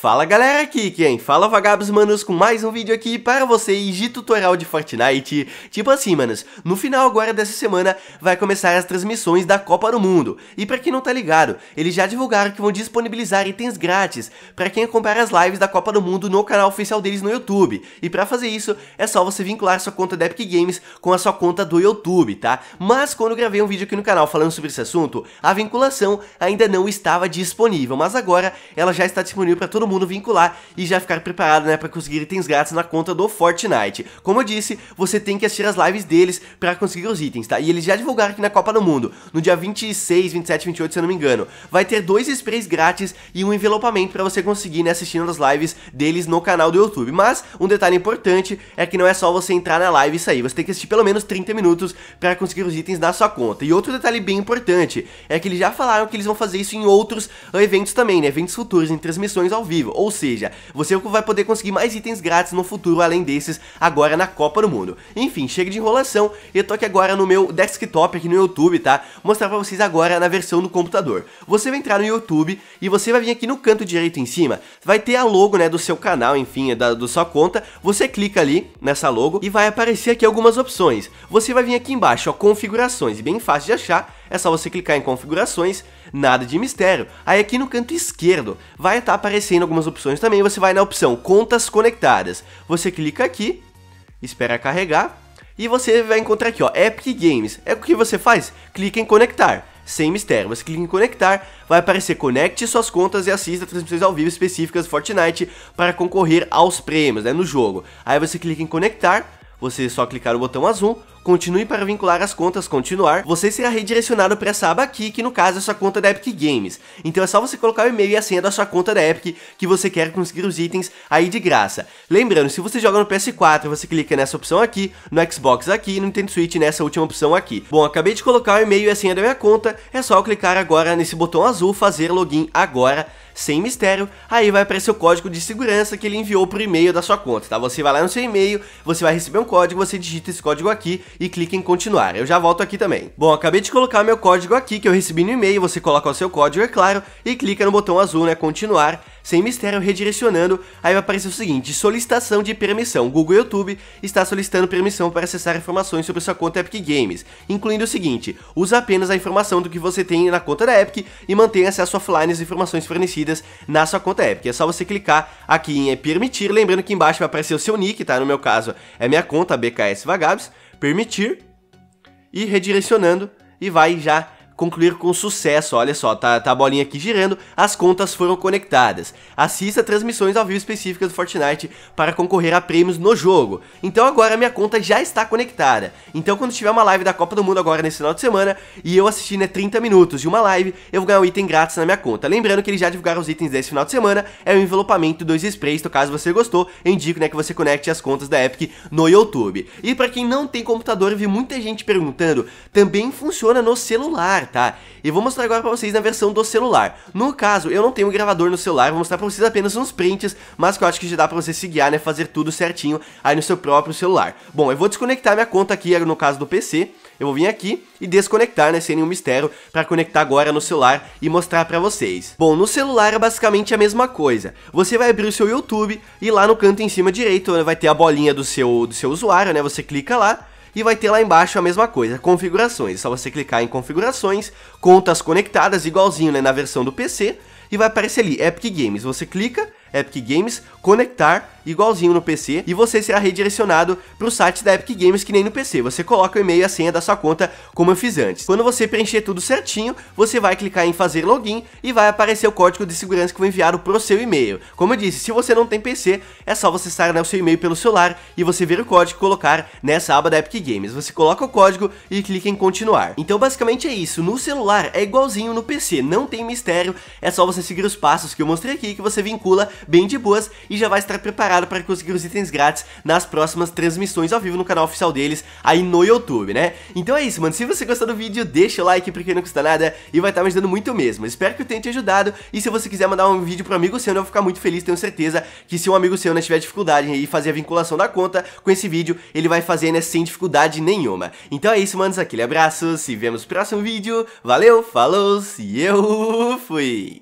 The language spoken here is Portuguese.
Fala galera, aqui quem fala Vagabos Manos com mais um vídeo aqui para vocês de tutorial de Fortnite. Tipo assim manos, no final agora dessa semana vai começar as transmissões da Copa do Mundo. E pra quem não tá ligado, eles já divulgaram que vão disponibilizar itens grátis Pra quem acompanhar as lives da Copa do Mundo no canal oficial deles no YouTube. E pra fazer isso, é só você vincular sua conta da Epic Games com a sua conta do YouTube, tá? Mas quando gravei um vídeo aqui no canal falando sobre esse assunto, a vinculação ainda não estava disponível Mas agora ela já está disponível para todo mundo mundo vincular e já ficar preparado, né, para conseguir itens grátis na conta do Fortnite. Como eu disse, você tem que assistir as lives deles para conseguir os itens, tá? E eles já divulgaram aqui na Copa do Mundo, no dia 26, 27, 28, se eu não me engano. Vai ter dois sprays grátis e um envelopamento para você conseguir, né, assistindo as lives deles no canal do YouTube. Mas um detalhe importante é que não é só você entrar na live e sair, você tem que assistir pelo menos 30 minutos para conseguir os itens na sua conta. E outro detalhe bem importante é que eles já falaram que eles vão fazer isso em outros eventos também, né, eventos futuros, em transmissões ao vivo. Ou seja, você vai poder conseguir mais itens grátis no futuro além desses agora na Copa do Mundo. Enfim, chega de enrolação, eu tô aqui agora no meu desktop aqui no YouTube, tá? Mostrar pra vocês agora na versão do computador. Você vai entrar no YouTube e você vai vir aqui no canto direito em cima, vai ter a logo, né, do seu canal, enfim, da do sua conta. Você clica ali nessa logo e vai aparecer aqui algumas opções. Você vai vir aqui embaixo, ó, configurações, bem fácil de achar é só você clicar em configurações, nada de mistério. Aí aqui no canto esquerdo vai estar tá aparecendo algumas opções também, você vai na opção contas conectadas. Você clica aqui, espera carregar e você vai encontrar aqui, ó, Epic Games. É o que você faz? Clica em conectar. Sem mistério, você clica em conectar, vai aparecer conecte suas contas e assista transmissões ao vivo específicas do Fortnite para concorrer aos prêmios, né, no jogo. Aí você clica em conectar, você só clicar no botão azul, continue para vincular as contas, continuar, você será redirecionado para essa aba aqui, que no caso é sua conta da Epic Games. Então é só você colocar o e-mail e a senha da sua conta da Epic que você quer conseguir os itens aí de graça. Lembrando, se você joga no PS4, você clica nessa opção aqui, no Xbox aqui, no Nintendo Switch nessa última opção aqui. Bom, acabei de colocar o e-mail e a senha da minha conta, é só clicar agora nesse botão azul, fazer login agora, sem mistério, aí vai aparecer o código de segurança que ele enviou por e-mail da sua conta, tá? Você vai lá no seu e-mail, você vai receber um código, você digita esse código aqui e clica em continuar. Eu já volto aqui também. Bom, acabei de colocar meu código aqui que eu recebi no e-mail, você coloca o seu código, é claro, e clica no botão azul, né, continuar sem mistério, redirecionando, aí vai aparecer o seguinte, solicitação de permissão. Google YouTube está solicitando permissão para acessar informações sobre sua conta Epic Games, incluindo o seguinte, usa apenas a informação do que você tem na conta da Epic e mantenha acesso offline às informações fornecidas na sua conta Epic. É só você clicar aqui em permitir, lembrando que embaixo vai aparecer o seu nick, tá? No meu caso é minha conta BKS Vagabs, permitir e redirecionando e vai já concluir com sucesso. Olha só, tá, tá a bolinha aqui girando, as contas foram conectadas. Assista transmissões ao vivo específicas do Fortnite para concorrer a prêmios no jogo. Então agora minha conta já está conectada. Então quando tiver uma live da Copa do Mundo agora nesse final de semana e eu assistir né, 30 minutos de uma live, eu vou ganhar um item grátis na minha conta. Lembrando que eles já divulgaram os itens desse final de semana, é o envelopamento dois sprays, então caso você gostou, indico né, que você conecte as contas da Epic no YouTube. E para quem não tem computador, vi muita gente perguntando, também funciona no celular, tá? E vou mostrar agora pra vocês na versão do celular. No caso, eu não tenho gravador no celular, vou mostrar pra vocês apenas uns prints, mas que eu acho que já dá pra você se guiar, né, fazer tudo certinho aí no seu próprio celular. Bom, eu vou desconectar minha conta aqui, no caso do PC, eu vou vir aqui e desconectar, né, sem nenhum mistério, para conectar agora no celular e mostrar para vocês. Bom, no celular é basicamente a mesma coisa. Você vai abrir o seu YouTube e lá no canto em cima direito vai ter a bolinha do seu, do seu usuário, né, você clica lá e vai ter lá embaixo a mesma coisa, configurações. É só você clicar em configurações, contas conectadas, igualzinho né, na versão do PC, e vai aparecer ali, Epic Games. Você clica, Epic Games, conectar, igualzinho no PC, e você será redirecionado para o site da Epic Games que nem no PC. Você coloca o e-mail e a senha da sua conta como eu fiz antes. Quando você preencher tudo certinho, você vai clicar em fazer login e vai aparecer o código de segurança que foi enviado para o seu e-mail. Como eu disse, se você não tem PC, é só você estar né, o seu e-mail pelo celular e você ver o código e colocar nessa aba da Epic Games. Você coloca o código e clica em continuar. Então basicamente é isso, no celular é igualzinho no PC, não tem mistério, é só você seguir os passos que eu mostrei aqui que você vincula bem de boas e já vai estar preparado para conseguir os itens grátis nas próximas transmissões ao vivo no canal oficial deles aí no YouTube, né? Então é isso, mano. Se você gostou do vídeo, deixa o like porque não custa nada e vai estar me ajudando muito mesmo. Espero que eu tenha te ajudado e se você quiser mandar um vídeo pro amigo seu, eu vou ficar muito feliz, tenho certeza que se um amigo seu não tiver dificuldade em fazer a vinculação da conta com esse vídeo, ele vai fazer, né, sem dificuldade nenhuma. Então é isso, manos. Aquele abraço, se vemos no próximo vídeo. Valeu, falou, e eu fui!